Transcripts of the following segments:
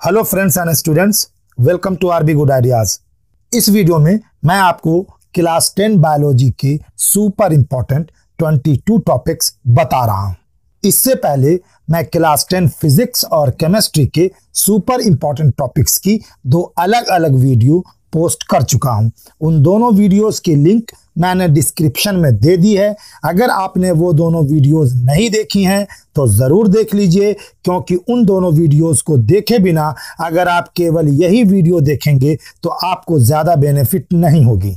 Hello friends and students welcome to R B good ideas इस video में मैं आपको क्लास टेन बायोलॉजी के सुपर इंपॉर्टेंट 22 टॉपिक्स बता रहा हूँ। इससे पहले मैं क्लास टेन फिजिक्स और केमिस्ट्री के सुपर इंपॉर्टेंट टॉपिक्स की दो अलग अलग वीडियो पोस्ट कर चुका हूँ। उन दोनों वीडियोस के लिंक मैंने डिस्क्रिप्शन में दे दी है। अगर आपने वो दोनों वीडियोस नहीं देखी हैं तो ज़रूर देख लीजिए, क्योंकि उन दोनों वीडियोस को देखे बिना अगर आप केवल यही वीडियो देखेंगे तो आपको ज़्यादा बेनिफिट नहीं होगी।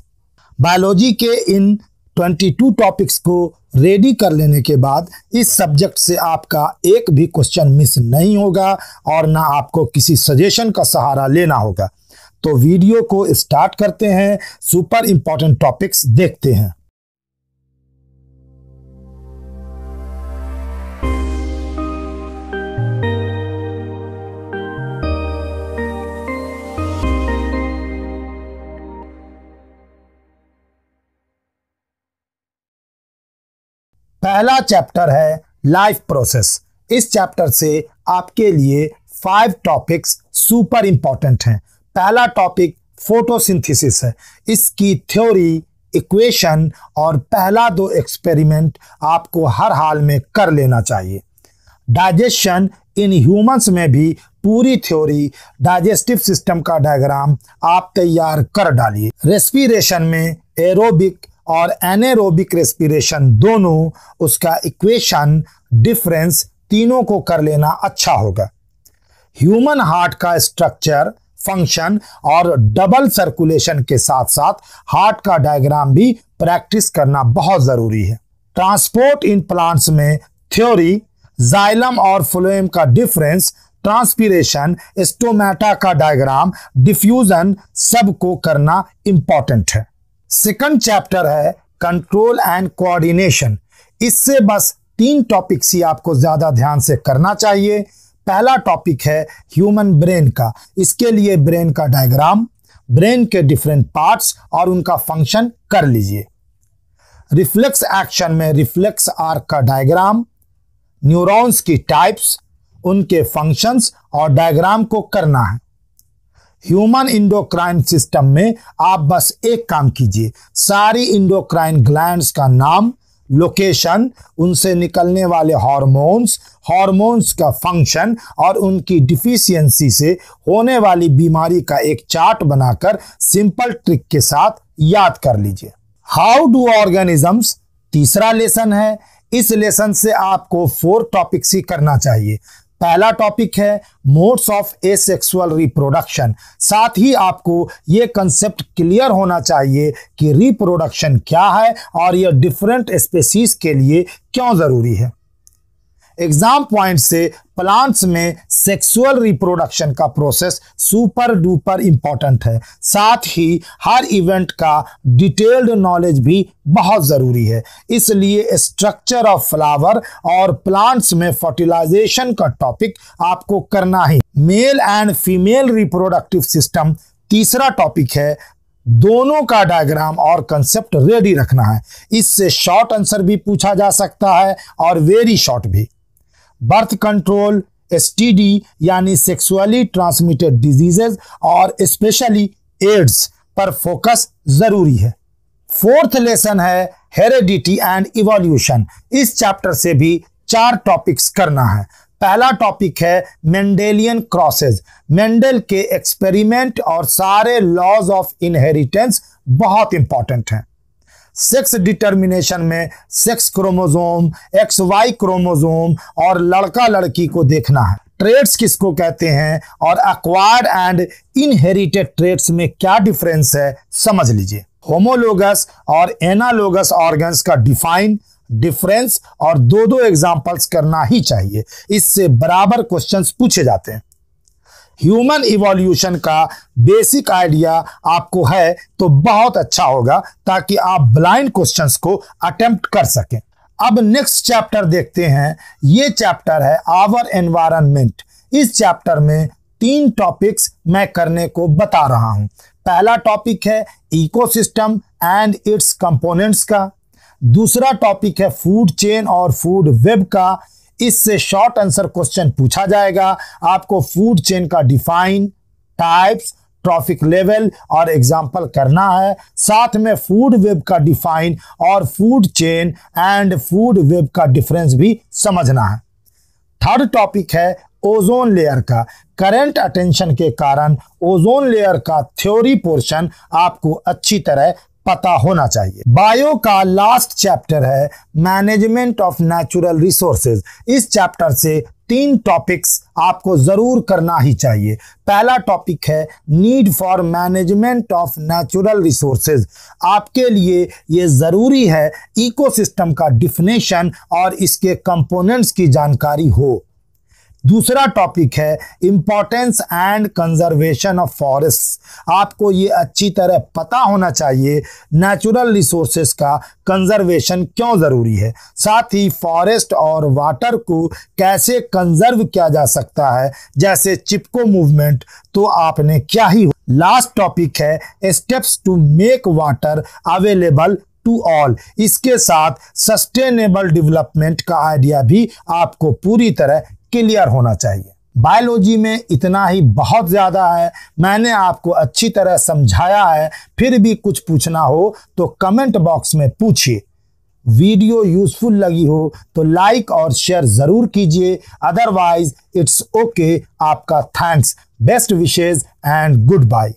बायोलॉजी के इन 22 टॉपिक्स को रेडी कर लेने के बाद, इस सब्जेक्ट से आपका एक भी क्वेश्चन मिस नहीं होगा, और ना आपको किसी सजेशन का सहारा लेना होगा। तो वीडियो को स्टार्ट करते हैं। सुपर इंपॉर्टेंट टॉपिक्स देखते हैं। पहला चैप्टर है लाइफ प्रोसेस। इस चैप्टर से आपके लिए फाइव टॉपिक्स सुपर इंपॉर्टेंट हैं। पहला टॉपिक फोटोसिंथेसिस है। इसकी थ्योरी इक्वेशन और पहला दो एक्सपेरिमेंट आपको हर हाल में कर लेना चाहिए। डाइजेशन इन ह्यूमंस में भी पूरी थ्योरी डाइजेस्टिव सिस्टम का डायग्राम आप तैयार कर डालिए। रेस्पिरेशन में एरोबिक और एनेरोबिक रेस्पिरेशन दोनों, उसका इक्वेशन डिफरेंस तीनों को कर लेना अच्छा होगा। ह्यूमन हार्ट का स्ट्रक्चर फ़ंक्शन और डबल सर्कुलेशन के साथ साथ हार्ट का डायग्राम भी प्रैक्टिस करना बहुत ज़रूरी है। ट्रांसपोर्ट इन प्लांट्स में थ्योरी जाइलम और फ्लोएम का डिफरेंस ट्रांसपीरेशन स्टोमेटा का डायग्राम डिफ्यूजन सबको करना इंपॉर्टेंट है। सेकंड चैप्टर है कंट्रोल एंड कोऑर्डिनेशन इससे बस तीन टॉपिक्स ही आपको ज़्यादा ध्यान से करना चाहिए। पहला टॉपिक है ह्यूमन ब्रेन का। इसके लिए ब्रेन का डायग्राम ब्रेन के डिफरेंट पार्ट्स और उनका फ़ंक्शन कर लीजिए। रिफ्लेक्स एक्शन में रिफ्लेक्स आर्क का डायग्राम न्यूरॉन्स की टाइप्स उनके फ़ंक्शंस और डायग्राम को करना है। ह्यूमन इंडोक्राइन सिस्टम में आप बस एक काम कीजिए, सारी इंडोक्राइन ग्लैंड्स का नाम लोकेशन उनसे निकलने वाले हार्मोन्स हार्मोन्स का फ़ंक्शन और उनकी डिफिशियंसी से होने वाली बीमारी का एक चार्ट बनाकर सिंपल ट्रिक के साथ याद कर लीजिए। हाउ डू ऑर्गेनिजम्स तीसरा लेसन है। इस लेसन से आपको फोर टॉपिक्स ही करना चाहिए। पहला टॉपिक है modes of asexual reproduction साथ ही आपको ये कंसेप्ट क्लियर होना चाहिए कि रिप्रोडक्शन क्या है और यह डिफरेंट स्पेसीज के लिए क्यों ज़रूरी है। एग्ज़ाम पॉइंट से प्लांट्स में सेक्सुअल रिप्रोडक्शन का प्रोसेस सुपर डुपर इंपॉर्टेंट है। साथ ही हर इवेंट का डिटेल्ड नॉलेज भी बहुत ज़रूरी है। इसलिए स्ट्रक्चर ऑफ़ फ्लावर और प्लांट्स में फर्टिलाइजेशन का टॉपिक आपको करना ही। Male and female reproductive system तीसरा टॉपिक है। दोनों का डायग्राम और कंसेप्ट रेडी रखना है। इससे शॉर्ट आंसर भी पूछा जा सकता है और वेरी शॉर्ट भी। बर्थ कंट्रोल एसटीडी यानी सेक्सुअली ट्रांसमिटेड डिजीजेज और स्पेशली एड्स पर फोकस ज़रूरी है। फोर्थ लेसन है हेरेडिटी एंड इवोल्यूशन इस चैप्टर से भी चार टॉपिक्स करना है। पहला टॉपिक है मेंडेलियन क्रॉसेज मेंडल के एक्सपेरिमेंट और सारे लॉज ऑफ़ इनहेरिटेंस बहुत इंपॉर्टेंट हैं। सेक्स डिटर्मिनेशन में sex chromosome x y chromosome और लड़का लड़की को देखना है। ट्रेड्स किसको कहते हैं? और अक्वायर्ड एंड इनहेरिटेड ट्रेड्स में क्या डिफरेंस है? समझ लीजिए। होमोलोगस और एनालोगस ऑर्गन्स का डिफाइन डिफरेंस और दो दो एग्जाम्पल्स करना ही चाहिए। इससे बराबर क्वेश्चंस पूछे जाते हैं। ह्यूमन इवोल्यूशन का बेसिक आइडिया आपको है तो बहुत अच्छा होगा ताकि आप ब्लाइंड क्वेश्चंस को अटेम्प्ट कर सकें। अब नेक्स्ट चैप्टर देखते हैं। ये चैप्टर है आवर एनवायरनमेंट इस चैप्टर में तीन टॉपिक्स मैं करने को बता रहा हूँ। पहला टॉपिक है इकोसिस्टम एंड इट्स कंपोनेंट्स का। दूसरा टॉपिक है फ़ूड चेन और फ़ूड वेब का। इससे शॉर्ट आंसर क्वेश्चन पूछा जाएगा। आपको फ़ूड चेन का डिफाइन टाइप्स ट्रॉफिक लेवल और एग्ज़ाम्पल करना है। साथ में फ़ूड वेब का डिफाइन और food chain and food web का डिफरेंस भी समझना है। थर्ड टॉपिक है ओजोन लेयर का। करंट अटेंशन के कारण ओजोन लेयर का थ्योरी पोर्शन आपको अच्छी तरह पता होना चाहिए। बायो का लास्ट चैप्टर है मैनेजमेंट ऑफ़ नेचुरल रिसोर्सेज इस चैप्टर से तीन टॉपिक्स आपको ज़रूर करना ही चाहिए। पहला टॉपिक है need for management of natural resources आपके लिए ये ज़रूरी है इकोसिस्टम का डिफिनेशन और इसके कंपोनेंट्स की जानकारी हो। दूसरा टॉपिक है importance and conservation of forest आपको ये अच्छी तरह पता होना चाहिए नेचुरल रिसोर्सेस का कंजर्वेशन क्यों ज़रूरी है? साथ ही फॉरेस्ट और वाटर को कैसे कंजर्व किया जा सकता है? जैसे चिपको मूवमेंट तो आपने क्या ही लास्ट टॉपिक है steps to make water available to all इसके साथ सस्टेनेबल डेवलपमेंट का आइडिया भी आपको पूरी तरह क्लियर होना चाहिए। बायोलॉजी में इतना ही बहुत ज़्यादा है, मैंने आपको अच्छी तरह समझाया है, फिर भी कुछ पूछना हो तो कमेंट बॉक्स में पूछिए। वीडियो यूजफुल लगी हो तो लाइक और शेयर ज़रूर कीजिए अदरवाइज़ इट्स ओके आपका thanks best wishes and goodbye